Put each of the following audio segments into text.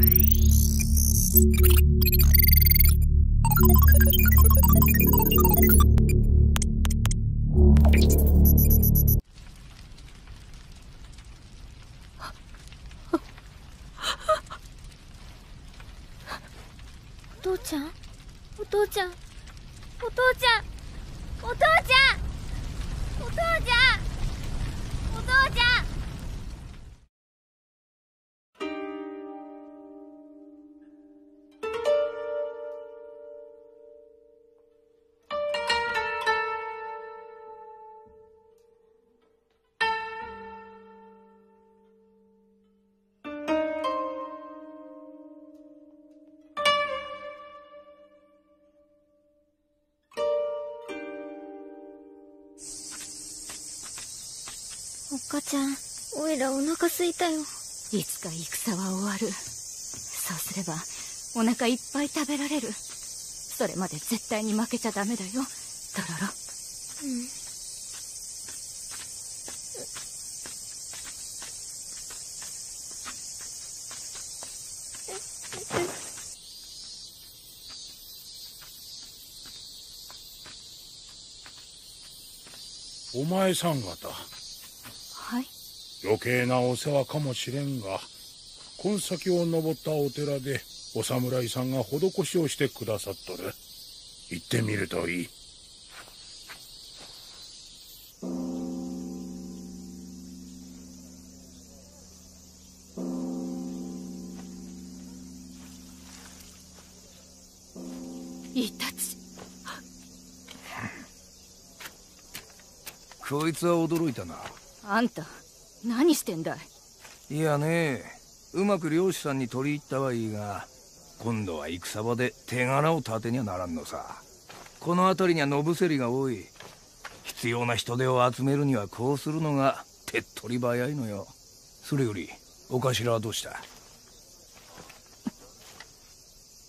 お父ちゃん？お父ちゃん？お父ちゃん？おっかちゃん。おいらお腹すいたよ。いつか戦は終わる。そうすればお腹いっぱい食べられる。それまで絶対に負けちゃダメだよ。ドロロ。うんお前さん方はい余計なお世話かもしれんがこん先を登ったお寺でお侍さんが施しをしてくださっとる。行ってみるといい。イタチこいつは驚いたな。あんた何してんだい？いやねうまく漁師さんに取り入ったはいいが今度は戦場で手柄を立てにはならんのさ。この辺りには野伏せりが多い。必要な人手を集めるにはこうするのが手っ取り早いのよ。それよりお頭はどうした？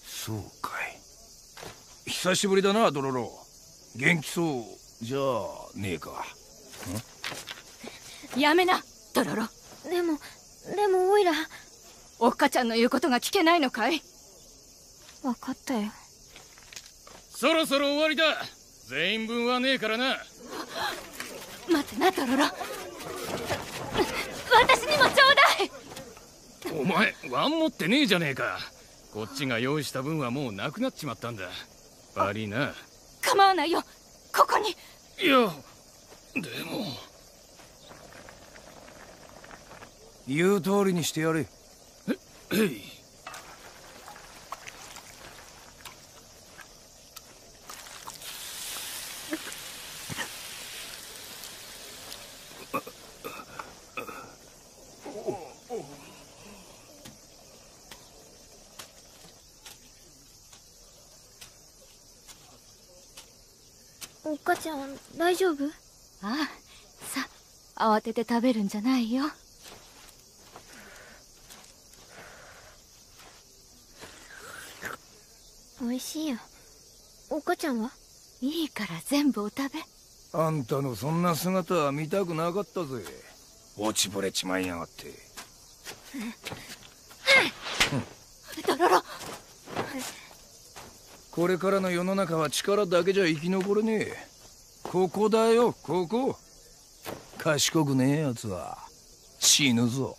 そうかい。久しぶりだなドロロ。元気そう。じゃあねえか。やめなドロロでもでもおいら。おっかちゃんの言うことが聞けないのかい？わかったよ。そろそろ終わりだ。全員分はねえからな。待ってなドロロ。私にもちょうだい。お前ワン持ってねえじゃねえか。こっちが用意した分はもうなくなっちまったんだ。悪いな。構わないよ。ここに。いやでも言う通りにしてやれ。へいおっかちゃん大丈夫？ああさ慌てて食べるんじゃないよおいしいよ。おっかちゃんは？いいから全部お食べ。あんたのそんな姿は見たくなかったぜ。落ちぶれちまいやがって。ドロロこれからの世の中は力だけじゃ生き残れねえ。ここだよここ。賢くねえやつは。死ぬぞ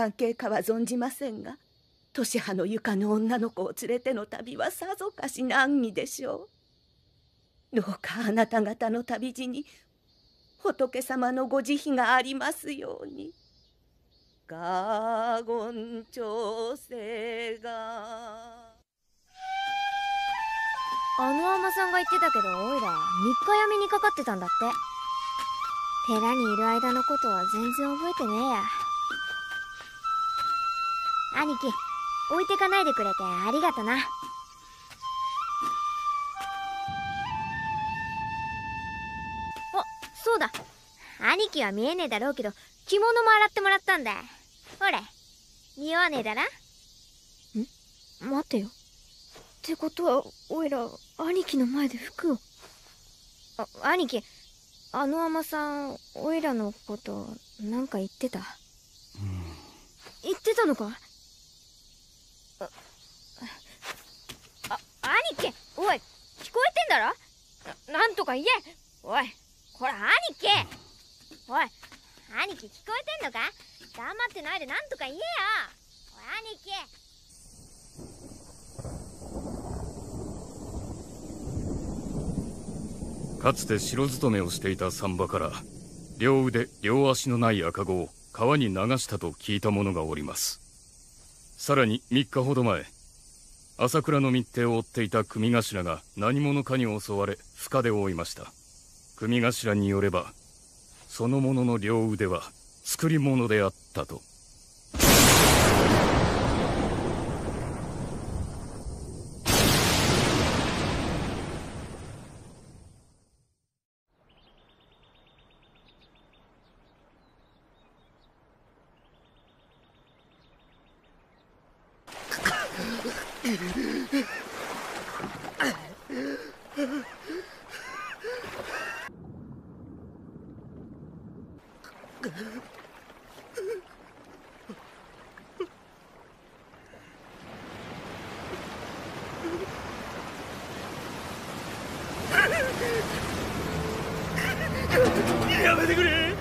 関係かは存じませんが年派の床の女の子を連れての旅はさぞかし難儀でしょう。どうかあなた方の旅路に仏様のご慈悲がありますように。ガーゴン調整が。あの海女さんが言ってたけどおいら3日闇にかかってたんだって。寺にいる間のことは全然覚えてねえや。兄貴置いてかないでくれてありがとな。あそうだ。兄貴は見えねえだろうけど着物も洗ってもらったんだ。ほれ似合わねえだらん？待てよ。ってことはおいら兄貴の前で服をあ兄貴あの海女さんおいらのことなんか言ってた、言ってたのか？ああ兄貴おい聞こえてんだろ？ななんとか言え。おいこら兄貴。おい兄貴聞こえてんのか？黙ってないでなんとか言えよ。おい兄貴。かつて城勤めをしていた産婆から両腕両足のない赤子を川に流したと聞いた者がおります。さらに3日ほど前朝倉の密偵を追っていた組頭が何者かに襲われ深で追いました。組頭によればその者の両腕は作り物であったと。やめてくれ。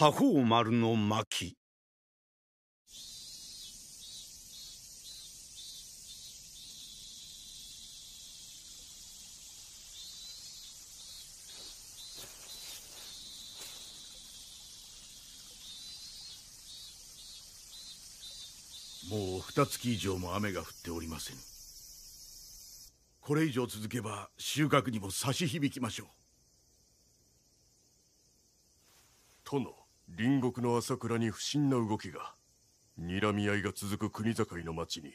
多宝丸の巻。もう二月以上も雨が降っておりません。これ以上続けば収穫にも差し響きましょう。殿隣国の朝倉に不審な動きが睨み合いが続く国境の町に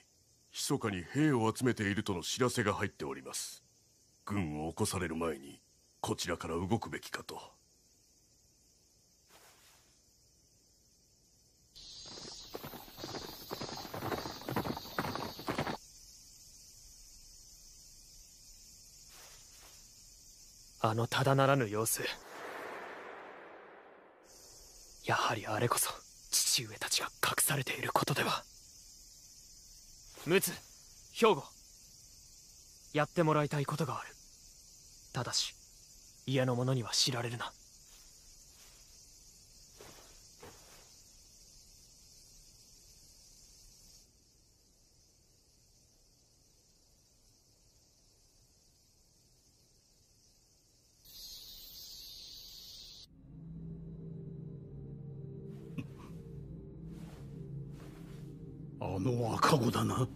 密かに兵を集めているとの知らせが入っております。軍を起こされる前にこちらから動くべきかと。あのただならぬ様子。やはりあれこそ父上たちが隠されていることでは。陸奥兵庫やってもらいたいことがある。ただし家の者には知られるな。の赤子だな。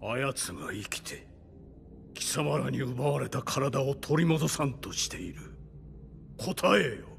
あやつが生きて貴様らに奪われた体を取り戻さんとしている。答えよ。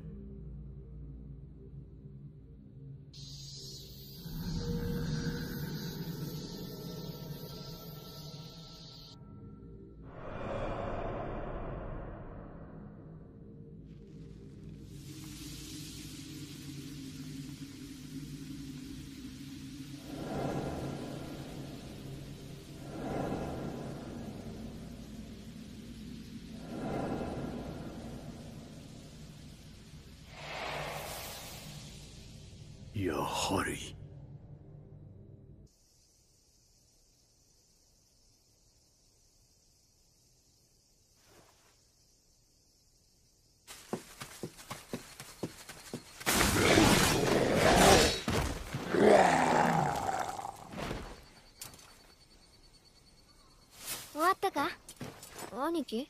兄貴？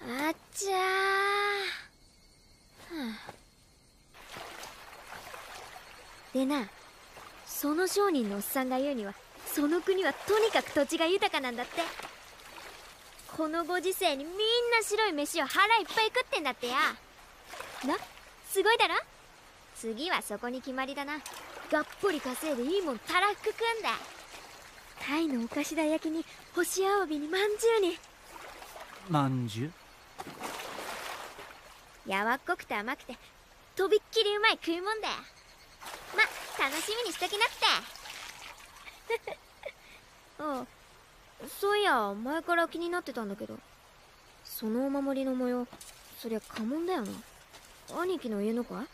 あっちゃー、はあ。でなその商人のおっさんが言うにはその国はとにかく土地が豊かなんだって。このご時世にみんな白い飯を腹いっぱい食ってんだってや。なすごいだろ？次はそこに決まりだな。がっぽり稼いでいいもんたらふく食うんだ。タイのお菓子台焼きに干しアワビにまんじゅうに。まんじゅう？やわっこくて甘くてとびっきりうまい食いもんだよ。ま楽しみにしときなって。ああそういや前から気になってたんだけど。そのお守りの模様そりゃ家紋だよな。兄貴の家のかい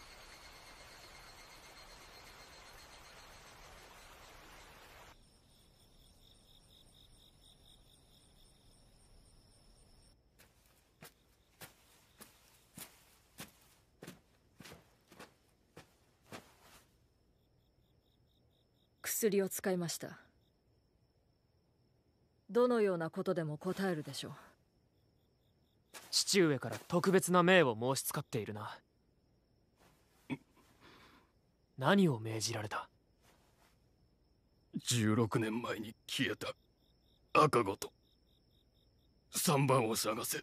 薬を使いました。どのようなことでも答えるでしょう。父上から特別な命を申し使っているな。何を命じられた？16年前に消えた赤子と3番を探せ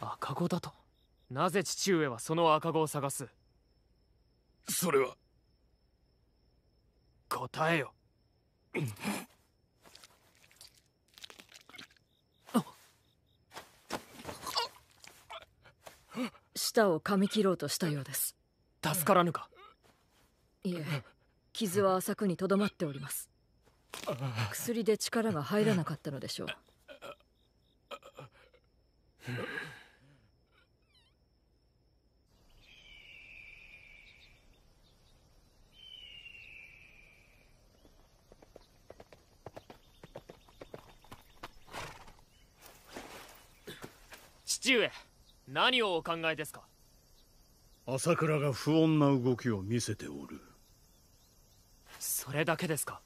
赤子だと？なぜ父上はその赤子を探す？それは答えよ。舌を噛み切ろうとしたようです。助からぬか？いえ傷は浅くにとどまっております。薬で力が入らなかったのでしょう父上何をお考えですか？朝倉が不穏な動きを見せておる。それだけですか？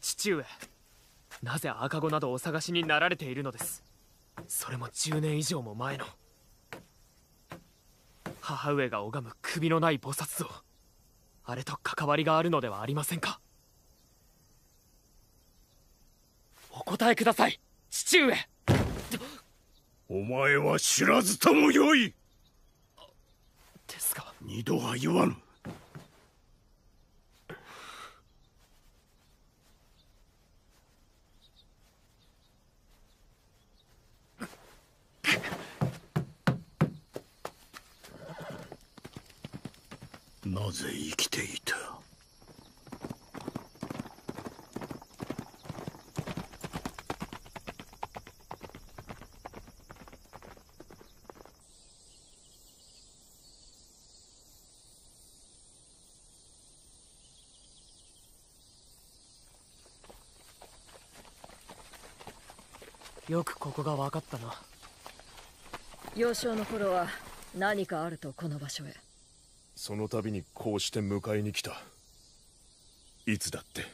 父上なぜ赤子などお探しになられているのです？それも10年以上も前の。母上が拝む首のない菩薩像あれと関わりがあるのではありませんか？お答えください父上お前は知らずともよい。ですが二度は言わぬなぜ生きていたよくここが分かったな。幼少の頃は何かあるとこの場所へ。その度にこうして迎えに来た。いつだって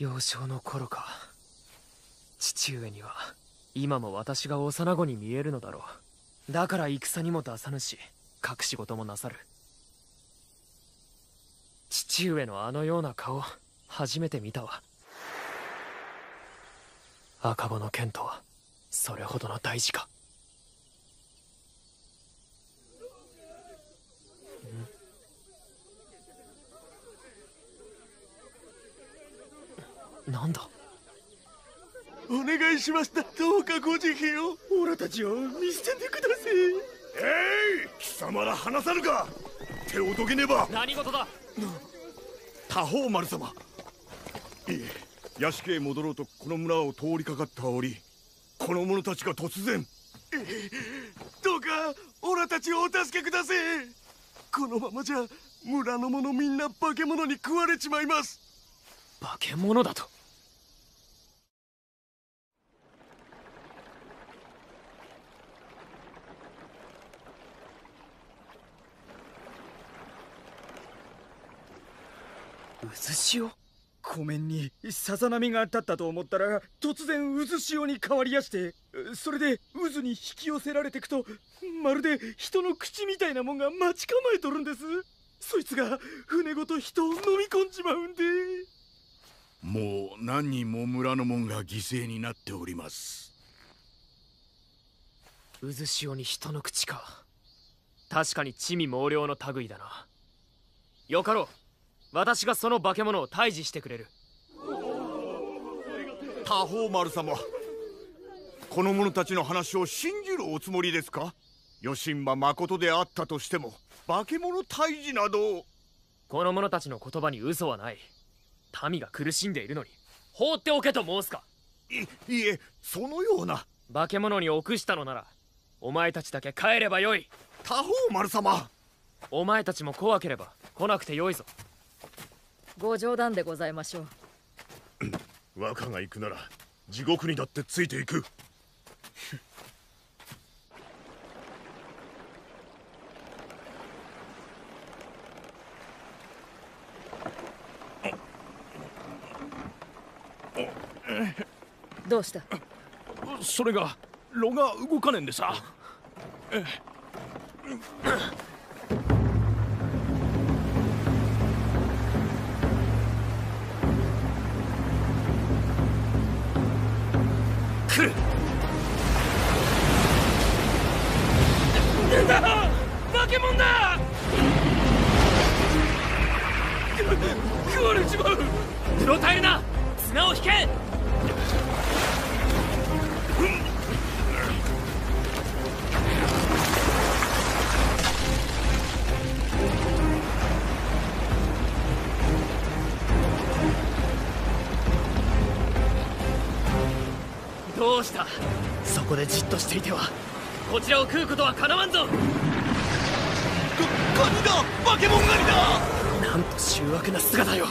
幼少の頃か。父上には今も私が幼子に見えるのだろう。だから戦にも出さぬし隠し事もなさる。父上のあのような顔初めて見たわ。赤子の剣とはそれほどの大事か。なんだ？お願いしましたどうかご慈悲を。オラたちを見捨ててください。えい貴様ら話さぬか。手をどけねば。何事だ？多宝丸様。いえ屋敷へ戻ろうとこの村を通りかかった折この者たちが突然。どうかオラたちをお助けください。このままじゃ村の者みんな化け物に食われちまいます。化け物だと？渦潮？湖面にさざ波が立ったと思ったら突然渦潮に変わりやしてそれで渦に引き寄せられてくとまるで人の口みたいなもんが待ち構えとるんです。そいつが船ごと人を飲み込んじまうんで。もう何人も村の者が犠牲になっております。渦潮に人の口か。確かに地味猛量の類だな。よかろう私がその化け物を退治してくれる。多宝丸様この者たちの話を信じるおつもりですか？余震は誠であったとしても化け物退治など。この者たちの言葉に嘘はない。民が苦しんでいるのに放っておけと申すか。いいえそのような。化け物に臆したのならお前たちだけ帰ればよい。多宝丸様。お前たちも怖ければ来なくてよいぞご冗談でございましょう。若が行くなら地獄にだってついていく。どうした？それが炉が動かねえんでさ来る。なんだ？化け物だ！く食われちまう。プロタイルだ。綱を引け！どうした？そこでじっとしていてはこちらを食うことはかなわんぞ！ガニだ！化け物ガニだ！なんと醜悪な姿よ！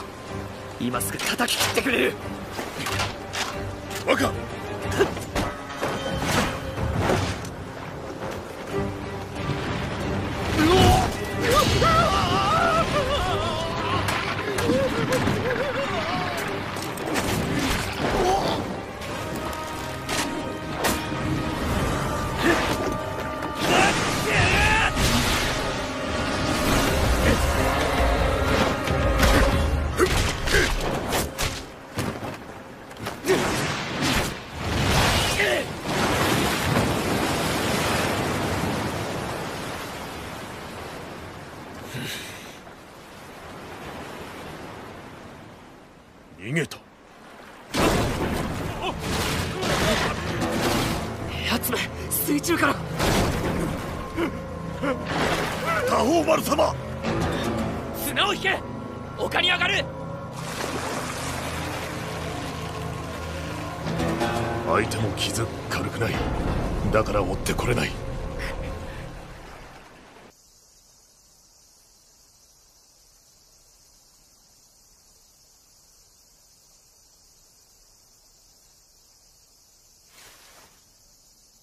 今すぐ叩き切ってくれる！若逃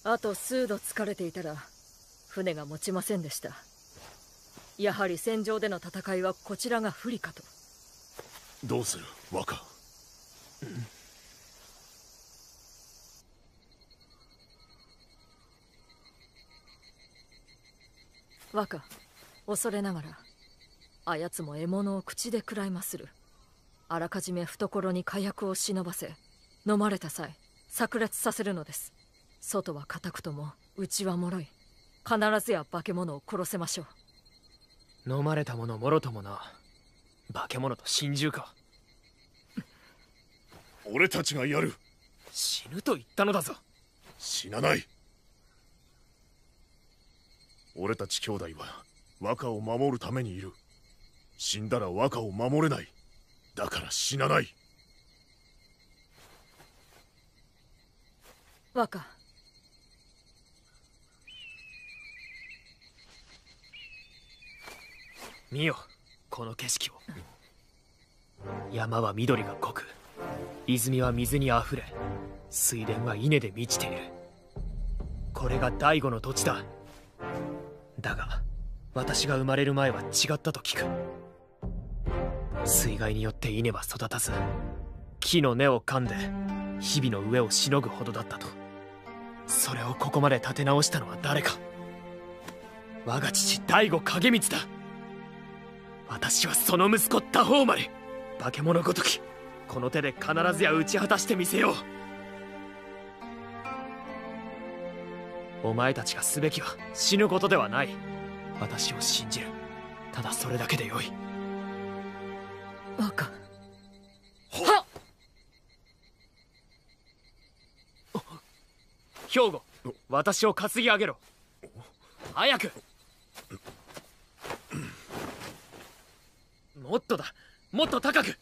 あと数度疲れていたら船が持ちませんでした。やはり戦場での戦いはこちらが不利かと。どうする？若若恐れながらあやつも獲物を口で食らいまする。あらかじめ懐に火薬を忍ばせ飲まれた際炸裂させるのです外は硬くとも内は脆い。必ずや化け物を殺せましょう。飲まれたものもろともな。化け物と心中か。俺たちがやる。死ぬと言ったのだぞ。死なない。俺たち兄弟は若を守るためにいる。死んだら若を守れない。だから死なない。若見よこの景色を。山は緑が濃く泉は水にあふれ水田は稲で満ちている。これが醍醐の土地だ。だが私が生まれる前は違ったと聞く。水害によって稲は育たず木の根を噛んで日々の上をしのぐほどだったと。それをここまで立て直したのは誰か。我が父醍醐景光だ。私はその息子多宝丸化け物ごときこの手で必ずや打ち果たしてみせよう。お前たちがすべきは死ぬことではない。私を信じる。ただそれだけでよい。若。は兵庫私を担ぎ上げろ。早くもっとだ。もっと高く。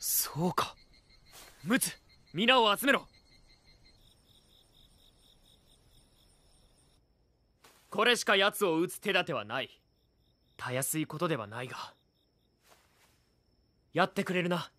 そうか。陸奥皆を集めろ。これしか奴を撃つ手立てはない。たやすいことではないが。やってくれるな。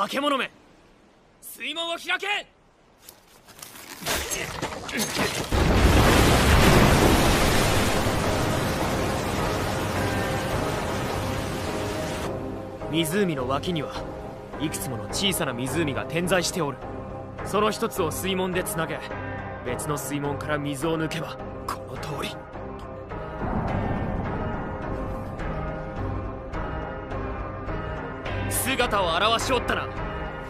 化け物め。水門を開け。湖の脇にはいくつもの小さな湖が点在しておる。その一つを水門でつなげ。別の水門から水を抜けば姿を現しおったら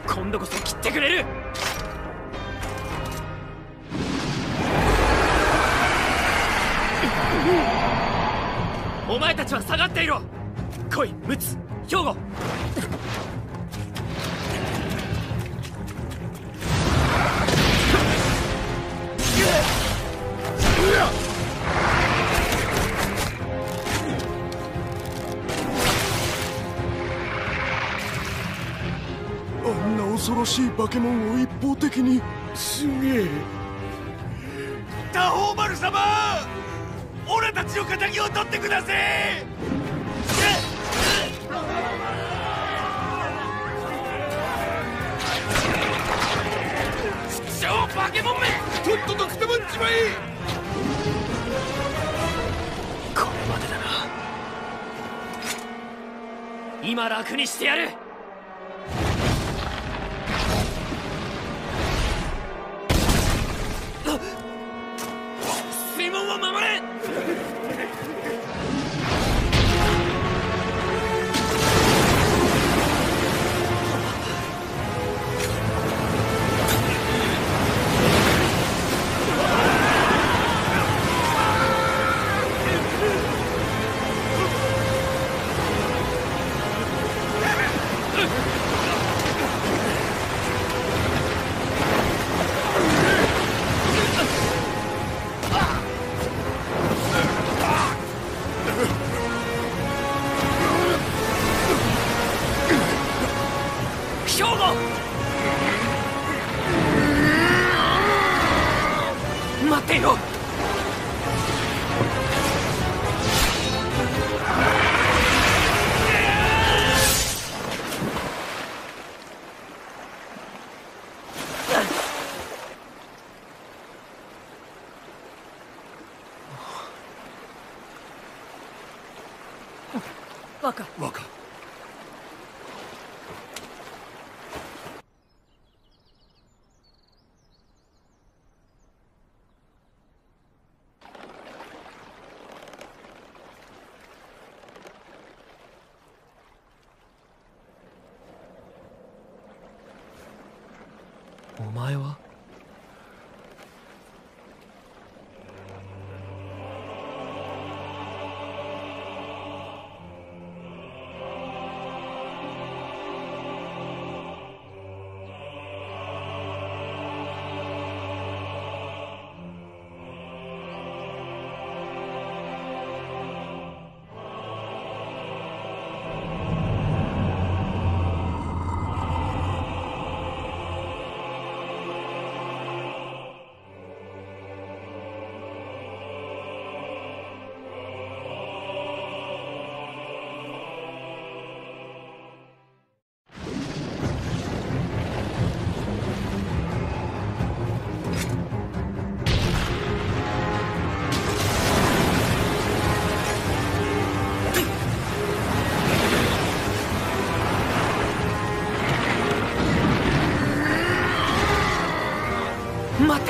今度こそ切ってくれる。お前たちは下がっていろ。来い陸奥兵庫。しい化け物を一方的にすげえ。多宝丸様!俺たちの敵を取ってくだせ!超化け物め!とっととくたばっちまえ!これまでだな。今楽にしてやる待っていろ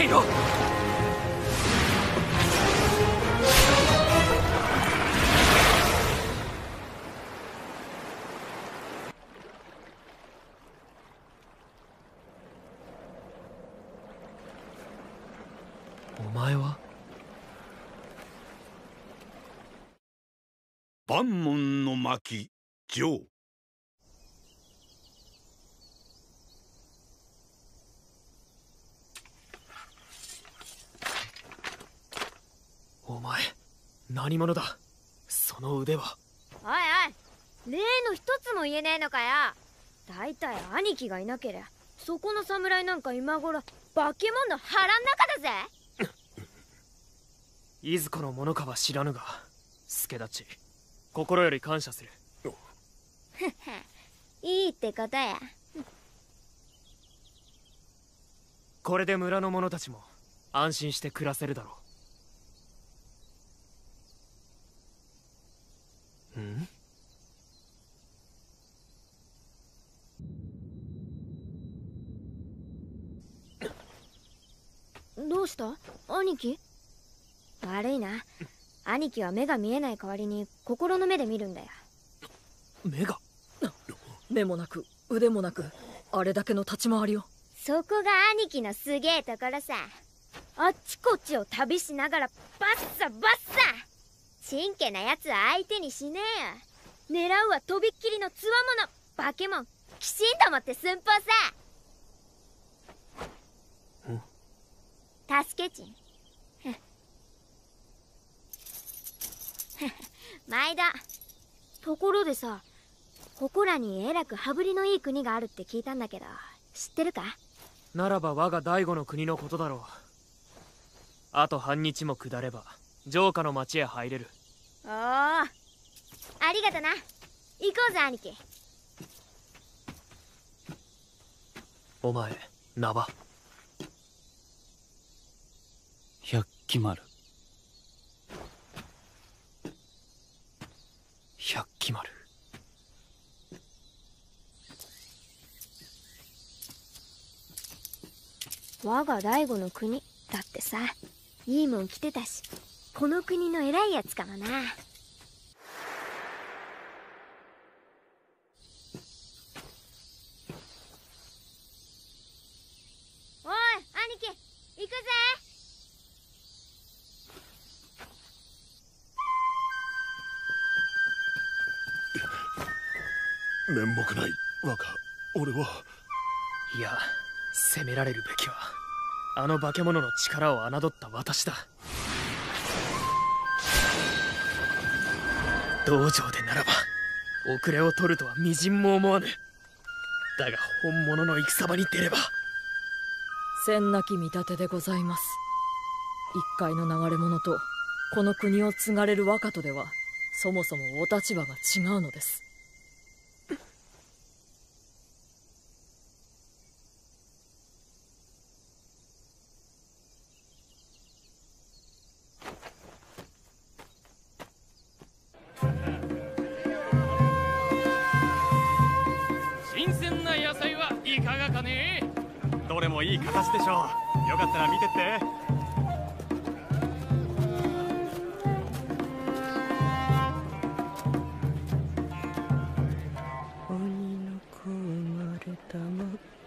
っていろお前は？万門の巻上お前何者だ？その腕は。おいおい例の一つも言えねえのかよ。大体兄貴がいなけりゃそこの侍なんか今頃化け物の腹ん中だぜ。いずこのものかは知らぬが助立ち心より感謝する。いいってことや。これで村の者たちも安心して暮らせるだろうどうした？兄貴？悪いな。兄貴は目が見えない代わりに心の目で見るんだよ。目が？目もなく腕もなくあれだけの立ち回りを。そこが兄貴のすげえところさ。あっちこっちを旅しながらバッサバッサ。ちんけなやつは相手にしねえよ。狙うはとびっきりのつわもの化け物。きちんと持って寸法さ助けちん。ふん毎度ところでさここらにえらく羽振りのいい国があるって聞いたんだけど知ってるか？ならば我が醍醐の国のことだろう。あと半日も下れば城下の町へ入れる。おおありがとな。行こうぜ兄貴。お前名は？決まる百鬼丸。我が醍醐の国だってさいいもん着てたしこの国の偉いやつかもな。面目ない。若俺は。いや責められるべきはあの化け物の力を侮った私だ。道場でならば遅れを取るとはみじんも思わぬ。だが本物の戦場に出れば千なき見立てでございます。一介の流れ者とこの国を継がれる若とではそもそもお立場が違うのです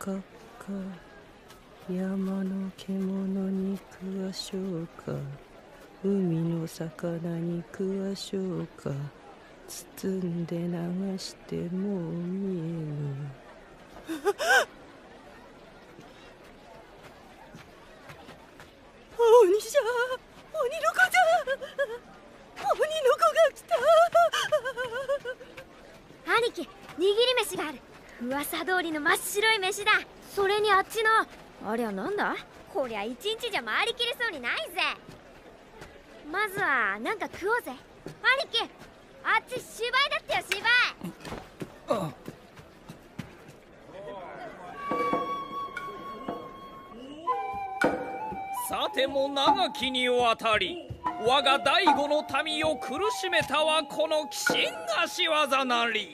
かか山の獣に食わしょうか。海の魚に食わしょうか。包んで流してもう見えぬ 鬼じゃ鬼の子じゃ鬼の子が来た兄貴握り飯がある噂通りの真っ白い飯だ。それにあっちの。ありゃなんだ？こりゃ一日じゃ回りきれそうにないぜ。まずはなんか食おうぜ。兄貴あっち芝居だってよ芝居。さても長きにわたり我が醍醐の民を苦しめたはこの鬼神が仕業なり。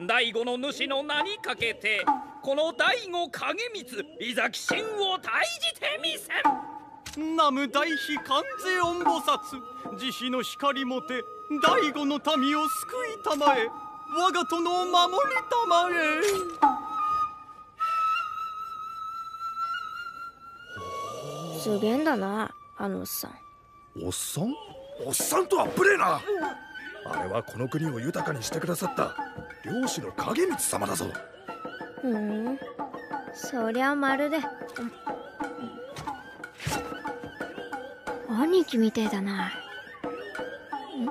醍醐の主の名にかけてこの醍醐影光いざ鬼神を退じてみせん。南無大悲観世音菩薩慈悲の光もての民を救いたまえ我が殿を守りたまえ。すげえんだなあのおっさん。おっさん？おっさんとは無礼な。あれはこの国を豊かにしてくださった漁師の影光様だぞ。ふん。そりゃまるで。うん。兄貴みてえだな。鬼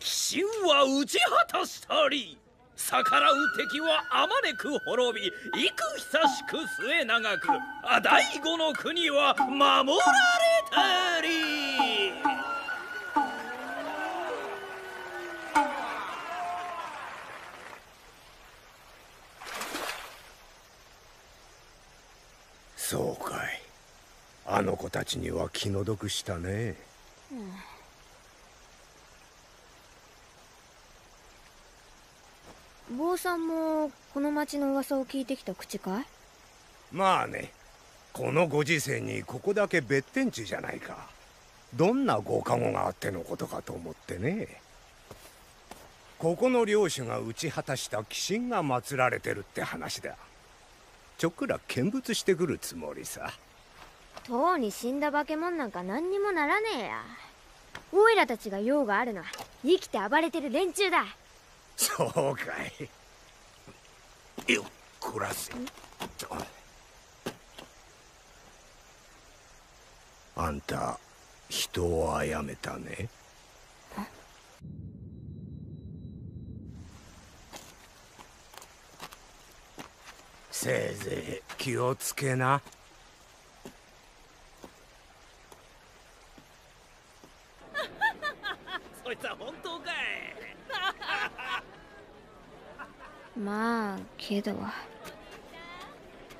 神は打ち果たしたり逆らう敵はあまねく滅び幾久しく末永くあ醍醐の国は守られたりそうかい。あの子たちには気の毒したね。坊さんもこの町の噂を聞いてきた口かい？まあね。このご時世にここだけ別天地じゃないか。どんなご加護があってのことかと思ってね。ここの領主が打ち果たした鬼神が祀られてるって話だちょっくら見物してくるつもりさ。とうに死んだ化け物なんか何にもならねえや。オイラたちが用があるのは生きて暴れてる連中だ。そうかい。よっこらせ。あんた人を殺めたねせいぜい気をつけな。そいつは本当かい。まあけど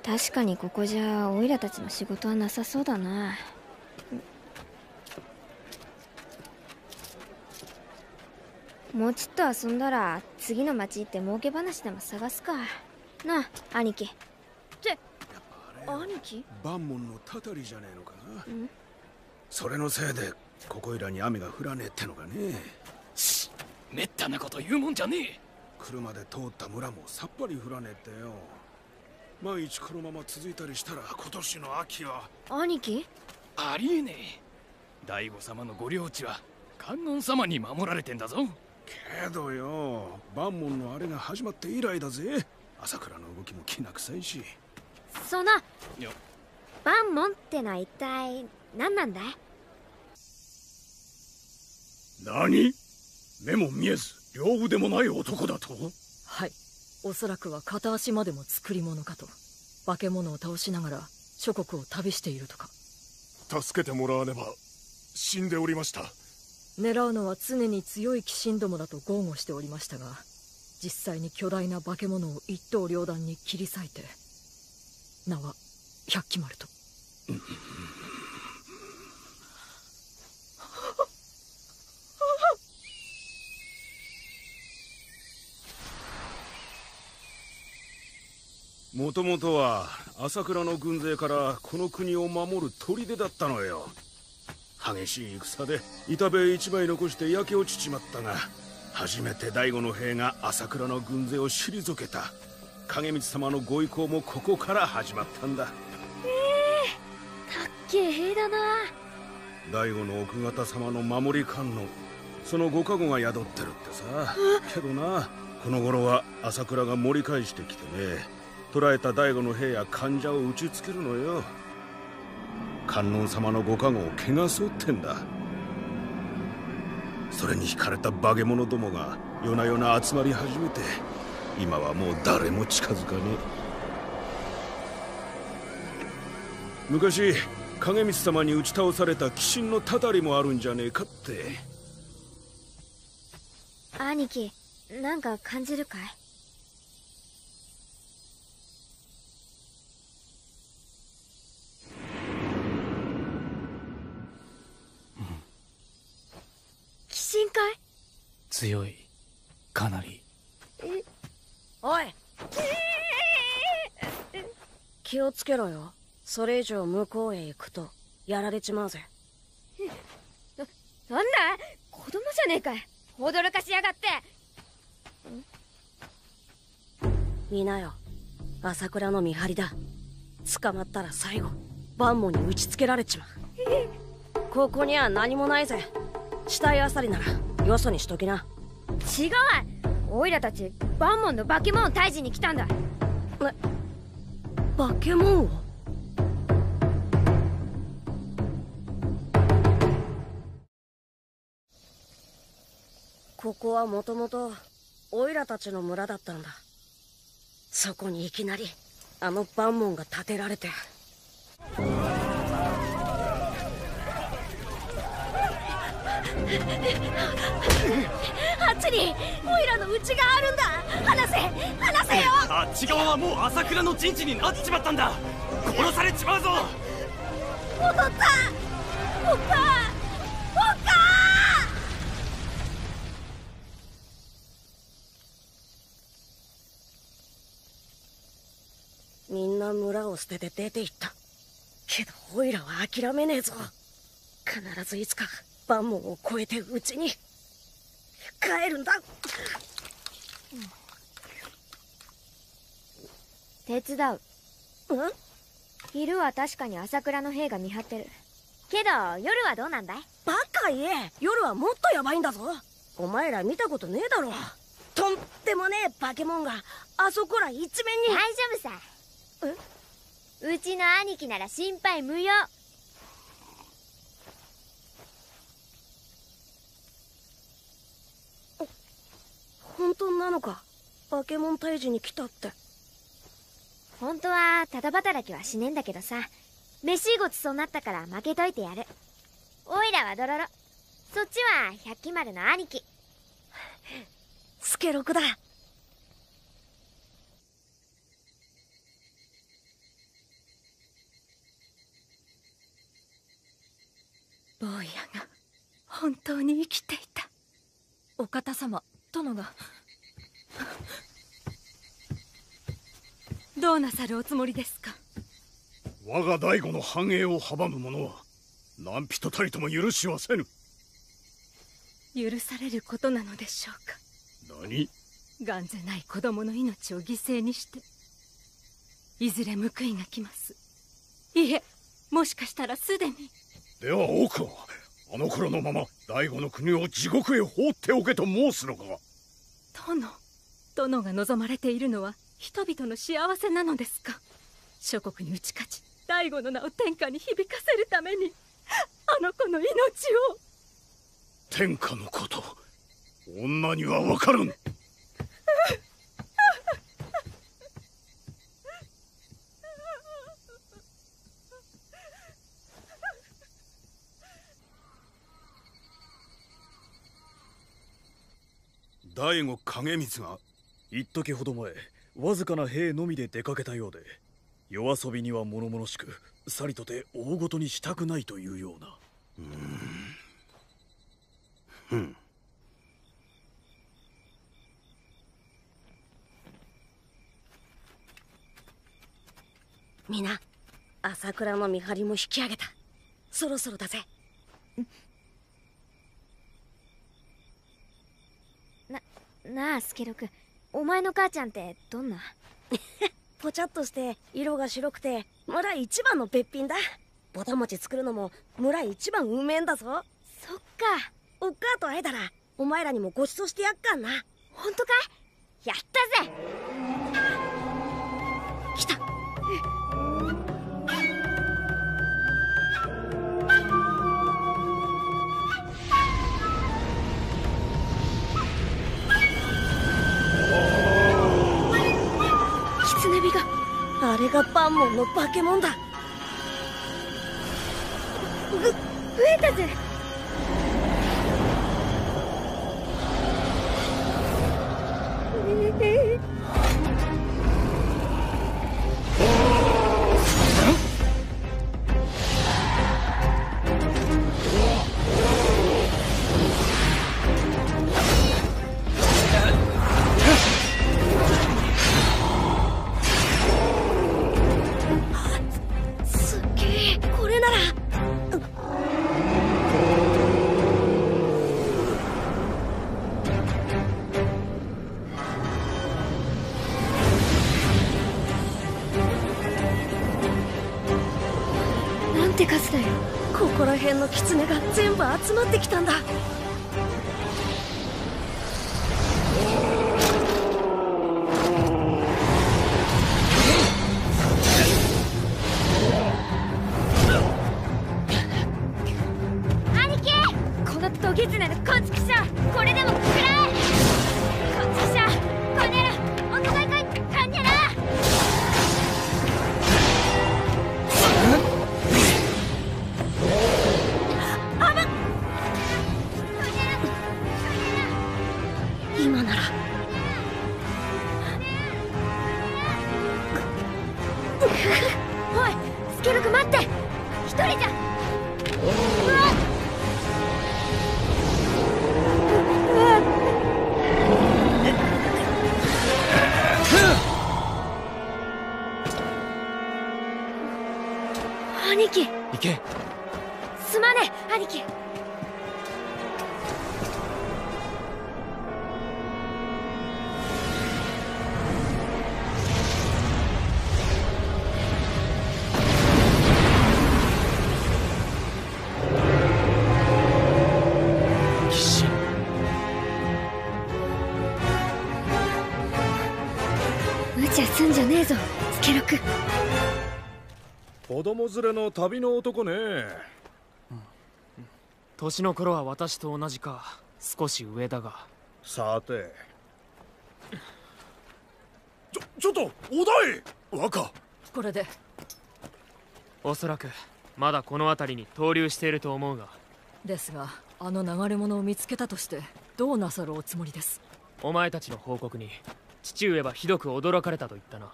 確かにここじゃオイラたちの仕事はなさそうだな。もうちょっと遊んだら次の町行って儲け話でも探すかなあ兄貴。って兄貴？万門のたたりじゃねえのかな。それのせいでここいらに雨が降らねえってのがね。しめったなこと言うもんじゃねえ。車で通った村もさっぱり降らねえってよ。万一このまま続いたりしたら今年の秋は。兄貴？ありえねえ。醍醐様のご領地は観音様に守られてんだぞ。けどよ万門のあれが始まって以来だぜ朝倉の動きもきな臭いし。その万門ってのは一体何なんだい？何？目も見えず両腕もない男だと？はい。おそらくは片足までも作り物かと。化け物を倒しながら諸国を旅しているとか。助けてもらわねば死んでおりました。狙うのは常に強い鬼神どもだと豪語しておりましたが実際に巨大な化け物を一刀両断に切り裂いて名は百鬼丸と。もともとは朝倉の軍勢からこの国を守る砦だったのよ。激しい戦で板塀一枚残して焼け落ちちまったが初めて醍醐の兵が朝倉の軍勢を退けた。影光様のご意向もここから始まったんだ。ええー、たっけえ兵だな。醍醐の奥方様の守り官のそのご加護が宿ってるってさ。けどなこの頃は朝倉が盛り返してきてね捕らえた醍醐の兵や患者を打ちつけるのよ。観音様のご加護を汚そうってんだそれに惹かれた化け物どもが夜な夜な集まり始めて今はもう誰も近づかねえ。昔影光様に打ち倒された鬼神のたたりもあるんじゃねえかって。兄貴なんか感じるかい？鬼神かい強い。かなり。おい。気をつけろよ。それ以上向こうへ行くとやられちまうぜ。ななんだ子供じゃねえかい。驚かしやがって。見なよ。朝倉の見張りだ。捕まったら最後万門に打ちつけられちまう。ここには何もないぜ死体あさりならよそにしときな。違うおいらたち万門の化け物退治に来たんだ。化け物を？ここはもともとオイラたちの村だったんだ。そこにいきなりあの万門が建てられてあっちにオイラの家があるんだ。離せ離せよ。あっち側はもう朝倉の陣地になっちまったんだ。殺されちまうぞ。戻った。おっぱおっかみんな村を捨てて出て行った。けどオイラは諦めねえぞ。必ずいつか万門を越えてうちに帰るんだ。手伝う。昼は確かに朝倉の兵が見張ってる。けど夜はどうなんだい？バカ言え。夜はもっとヤバいんだぞ。お前ら見たことねえだろ。とんでもねえ化け物があそこら一面に。大丈夫さ。うちの兄貴なら心配無用本当なのか？化け物退治に来たって。本当はただ働きはしねえんだけどさ。飯ごちそうになったから負けといてやる。おいらはドロロ。そっちは百鬼丸の兄貴。スケロクだ。坊やが本当に生きていた。お方様殿がどうなさるおつもりですか？我が醍醐の繁栄を阻む者は何人たりとも許しはせぬ。許されることなのでしょうか？何？眼ぜない子供の命を犠牲にしていずれ報いが来ます。いえもしかしたらすでに。では奥はあの頃のまま醍醐の国を地獄へ放っておけと申すのか殿。殿が望まれているのは人々の幸せなのですか？諸国に打ち勝ち醍醐の名を天下に響かせるために。あの子の命を。天下のこと女には分からん。大悟景光が一時ほど前わずかな兵のみで出かけたようで夜遊びには物々しくさりとて大ごとにしたくないというような。うん。皆朝倉の見張りも引き上げた。そろそろだぜななあスケロク。お前の母ちゃんってどんな？ぽちゃっとして色が白くて村一番のべっぴんだ。ぼた餅作るのも村一番うめえんだぞ。そっか。おっ母と会えたらお前らにもごちそうしてやっかんな。本当かやったぜ。来たあれがバンモンの化け物だ。ぐ増えたぜえーて数だよ。ここら辺の狐が全部集まってきたんだ。供連れの旅の男ね。年の頃は私と同じか少し上だが。さて。ちょちょっとお代若。これで。おそらくまだこの辺りに投留していると思うが。ですがあの流れ物を見つけたとしてどうなさるおつもりです？お前たちの報告に父上はひどく驚かれたと言ったな。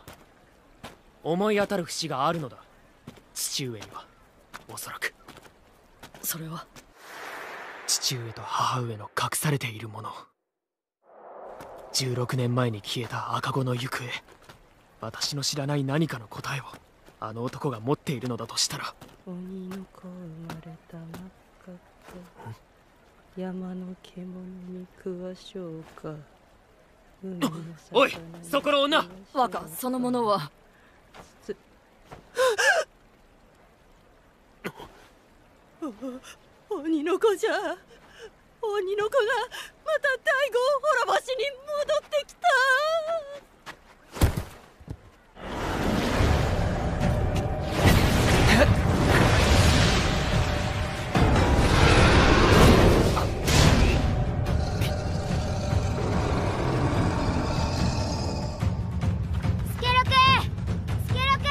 思い当たる節があるのだ父上にはおそらく。それは？父上と母上の隠されているもの。16年前に消えた赤子の行方。私の知らない何かの答えをあの男が持っているのだとしたら。鬼の子生まれた真っ赤っか。山の獣に食わしょうか。おいそこの女。若その者はお鬼の子じゃ。鬼の子がまた大悟を滅ぼしに戻ってきた。スケロクスケロク。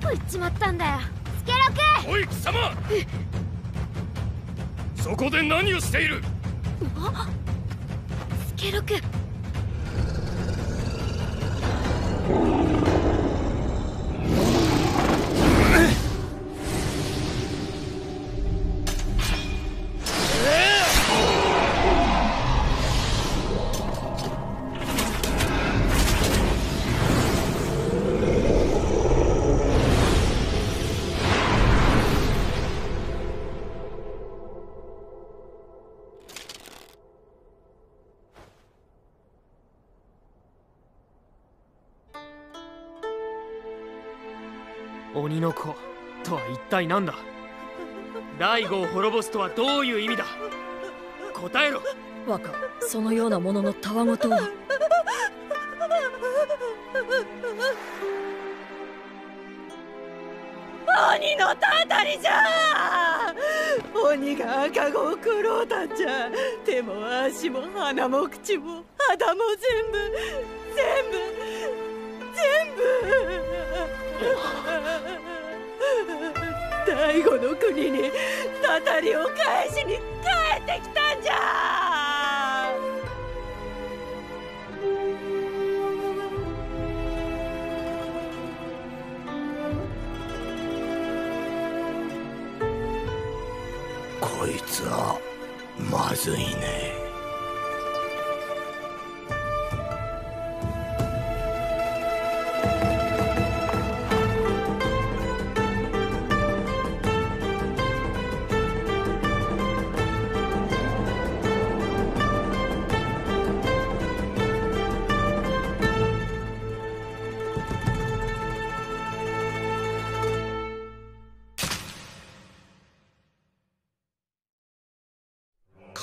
どこ行っちまったんだよ。様。そこで何をしている？スケロク。鬼の子とは一体何だ？大悟を滅ぼすとはどういう意味だ？答えろ。若そのようなもののたわごとは？鬼のたたりじゃ。鬼が赤子を食ろうたんじゃ。手も足も鼻も口も肌も全部全部全部大悟の国にたたりを返しに帰ってきたんじゃ。こいつはまずいね。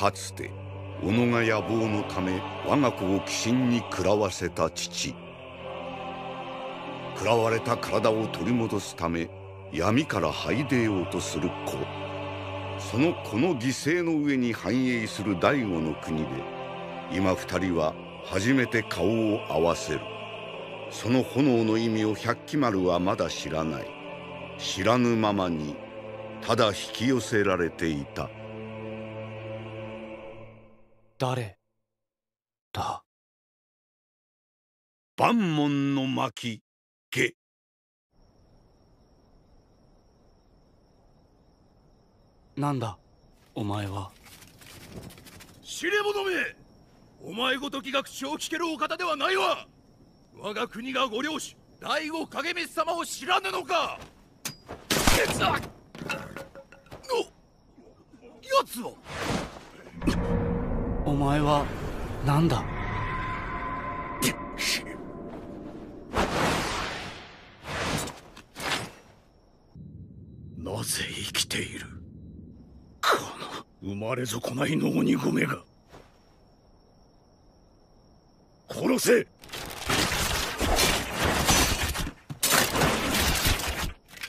かつて己が野望のため我が子を鬼神に食らわせた父。食らわれた体を取り戻すため闇から這い出ようとする子。その子の犠牲の上に繁栄する醍醐の国で今二人は初めて顔を合わせる。その炎の意味を百鬼丸はまだ知らない。知らぬままにただ引き寄せられていた。誰？だ。万門の巻下。なんだ？お前は。知れ者めお前ごときが口を聞けるお方ではないわ。我が国がご領主大悟影飯様を知らぬのか。あっおやつはお前はなんだ？なぜ生きている？この生まれ損ないの鬼込が。殺せ！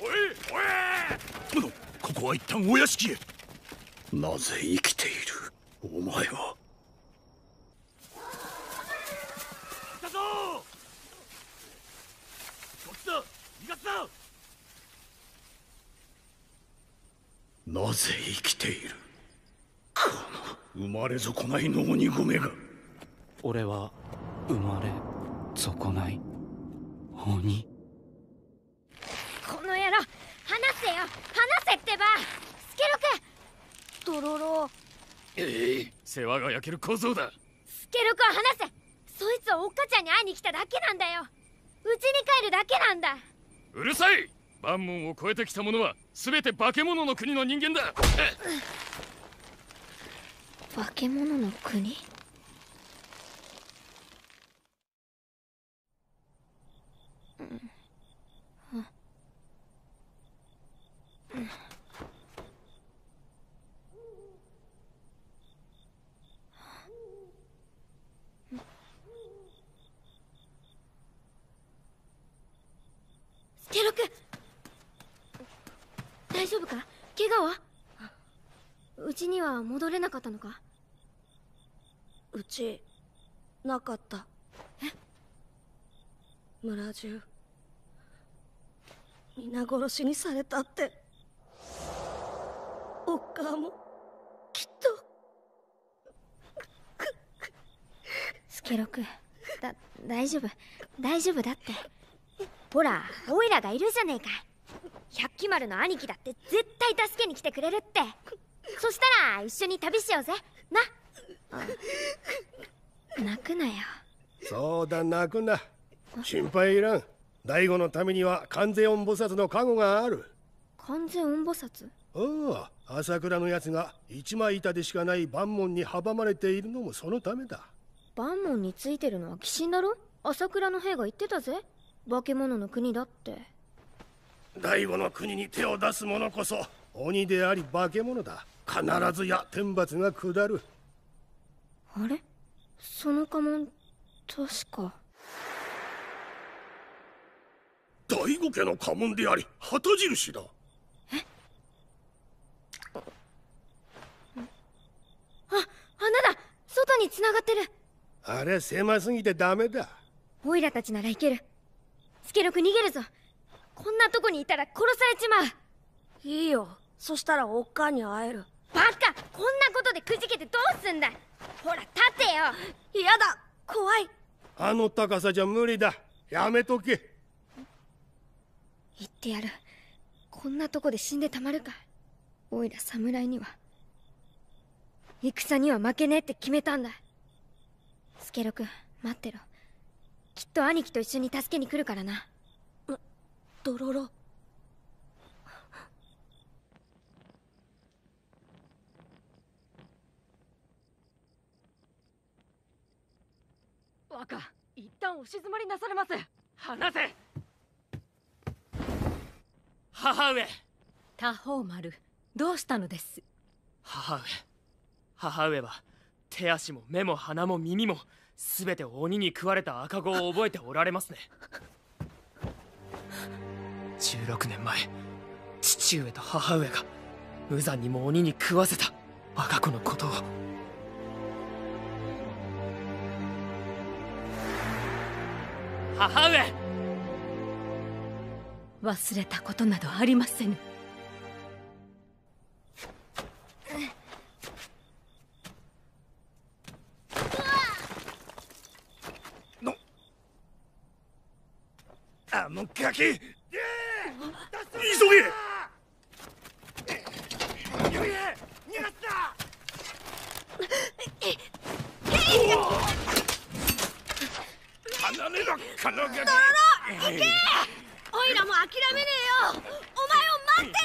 おいおい！のここは一旦お屋敷へ。なぜ生きている？お前はだぞこっちだ逃がすななぜ生きている？この生まれ損ないの鬼込が。俺は生まれ損ない。鬼？この野郎離せよ。離せってば。スケロクドロロ。ええ世話が焼ける小僧だ。スケロクは離せ。そいつはおっかちゃんに会いに来ただけなんだよ。うちに帰るだけなんだ。うるさい万門を超えてきた者は全て化け物の国の人間だ。化け物の国？うんうんスケロク大丈夫か怪我はうちには戻れなかったのかうちなかった。村中皆殺しにされたっておっかもきっと。スケロクだ大丈夫。大丈夫だって。ほらオイラがいるじゃねえか。百鬼丸の兄貴だって絶対助けに来てくれるって。そしたら一緒に旅しようぜ。な 泣くなよ。そうだ泣くな。心配いらん。大悟のためには観世音菩薩の加護がある。完全音菩薩おお朝倉のやつが一枚板でしかない万門に阻まれているのもそのためだ。万門についてるのは鬼神だろ？朝倉の兵が言ってたぜ。化け物の国だって。大悟の国に手を出す者こそ鬼であり化け物だ。必ずや天罰が下る。あれ？その家紋確か。大悟家の家紋であり旗印だ。あ穴だ。外に繋がってる。あれ狭すぎてダメだ。オイラたちならいける。スケロク逃げるぞ。こんなとこにいたら殺されちまう。いいよ。そしたらおっかに会える。バカ。こんなことでくじけてどうすんだほら立てよ。嫌だ。怖い。あの高さじゃ無理だ。やめとけ。言ってやる。こんなとこで死んでたまるか。オイラ侍には。戦には負けねえって決めたんだ。スケロク待ってろ。きっと兄貴と一緒に助けに来るからな。ドロロ若一旦お静まりなされます。離せ。母上。多宝丸どうしたのです？母上。母上は手足も目も鼻も耳も全て鬼に食われた赤子を覚えておられますね。16年前父上と母上が無残にも鬼に食わせた我が子のことを母上。忘れたことなどありませぬ。あのガキ。急げ離れろこのガキドロロ行け！オイラも諦めねえよ。お前を待って！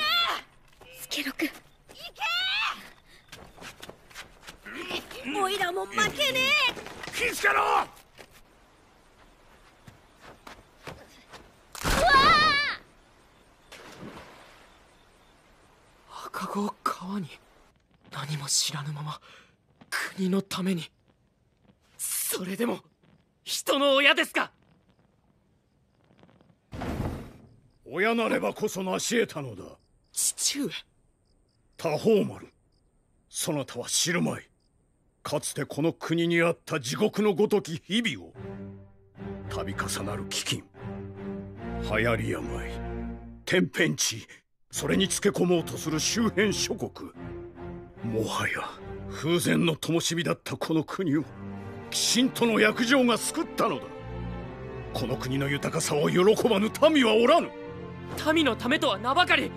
るスケロク行け！オイラも負けねえ！気づけろ！赤子を川に何も知らぬまま国のために。それでも人の親ですか？親なればこそ成し得たのだ。父上。多宝丸。そなたは知るまい。かつてこの国にあった地獄のごとき日々を。度重なる飢饉。流行り病。天変地それにつけ込もうとする周辺諸国。もはや風前の灯火だったこの国を。鬼神との約定が救ったのだ。この国の豊かさを喜ばぬ民はおらぬ民のためとは名ばかり。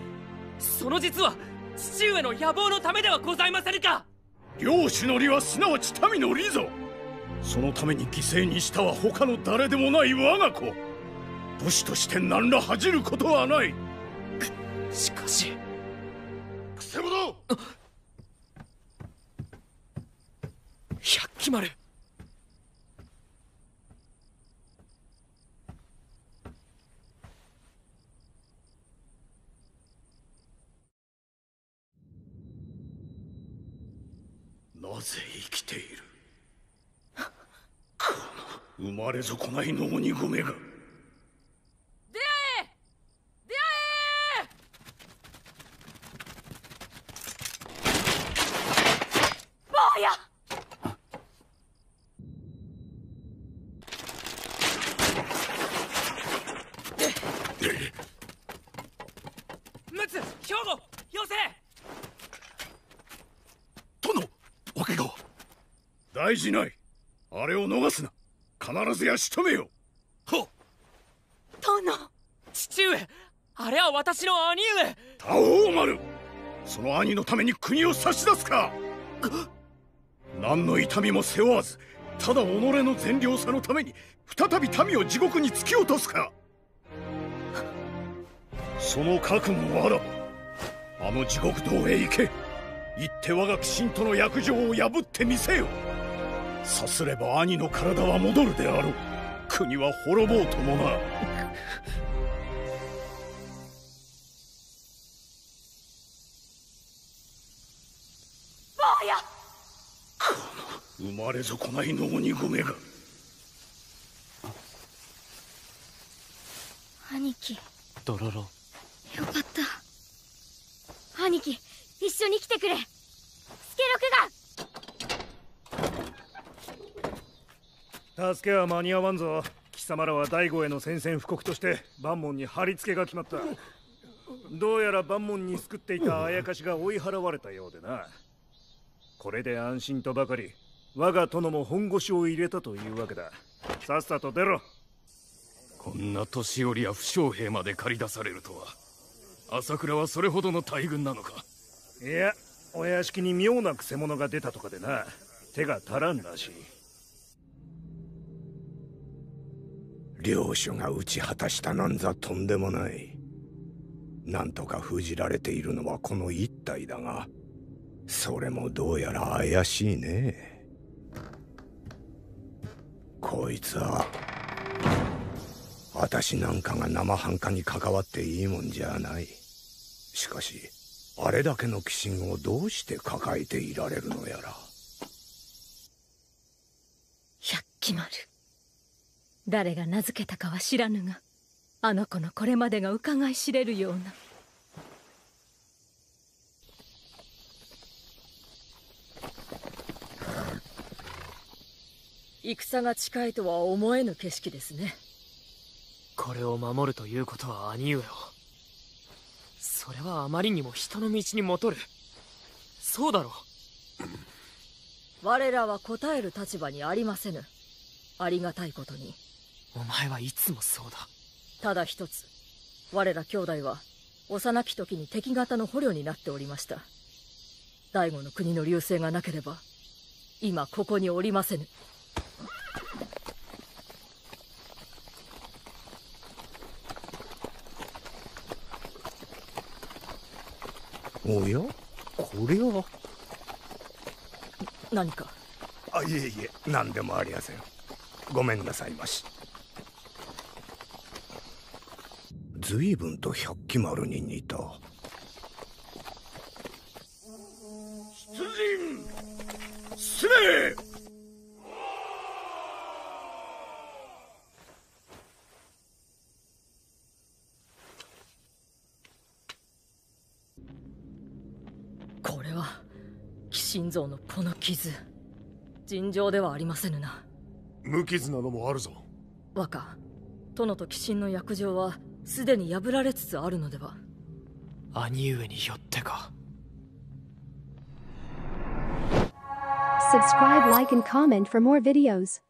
その実は父上の野望のためではございませぬか。領主の利はすなわち民の利ぞ。そのために犠牲にしたは他の誰でもない我が子。武士として何ら恥じることはない。しかし。くせ者!百鬼丸ぜ生きている？この生まれ損ないの鬼込めが。出会え！出会え！坊や陸奥兵庫よせお怪我は大事ない。あれを逃すな。必ずや仕留めよ。は殿。父上。あれは私の兄上。多王丸。その兄のために国を差し出すか。何の痛みも背負わずただ己の善良さのために再び民を地獄に突き落とすか。その覚悟あらばあの地獄道へ行け。行って我が鬼神との約定を破ってみせよさすれば兄の体は戻るであろう。国は滅ぼうともな。坊や生まれ損ないの鬼込めが。兄貴。ドロロ。よかった。兄貴一緒に来てくれ。スケロクが助けは間に合わんぞ。貴様らは大悟への宣戦布告として万門に貼り付けが決まった。どうやら万門に救っていたあやかしが追い払われたようでな。これで安心とばかり我が殿も本腰を入れたというわけだ。さっさと出ろ。こんな年寄りや負傷兵まで駆り出されるとは。朝倉はそれほどの大軍なのか。いやお屋敷に妙なく者が出たとかでな。手が足らんらしい領主が打ち果たしたなんざとんでもない。なんとか封じられているのはこの一体だがそれもどうやら怪しいね。こいつは私なんかが生半可に関わっていいもんじゃない。しかしあれだけの鬼神をどうして抱えていられるのやら。百鬼丸。誰が名付けたかは知らぬがあの子のこれまでが伺い知れるような。戦が近いとは思えぬ景色ですね。これを守るということは兄上を。それはあまりにも人の道に戻る。そうだろ我らは答える立場にありませぬ。ありがたいことにお前はいつもそうだ。ただ一つ。我ら兄弟は幼き時に敵方の捕虜になっておりました。醍醐の国の隆盛がなければ今ここにおりませぬ。おや？これは？何か？あいえいえ何でもありません。ごめんなさいまし随分と百鬼丸に似た。出陣進めこれは鬼神像のこの傷。尋常ではありませぬな。無傷なのもあるぞ。若殿と鬼神の約定はすでに破られつつあるのでは兄上によってか Subscribe, like, and comment for more videos.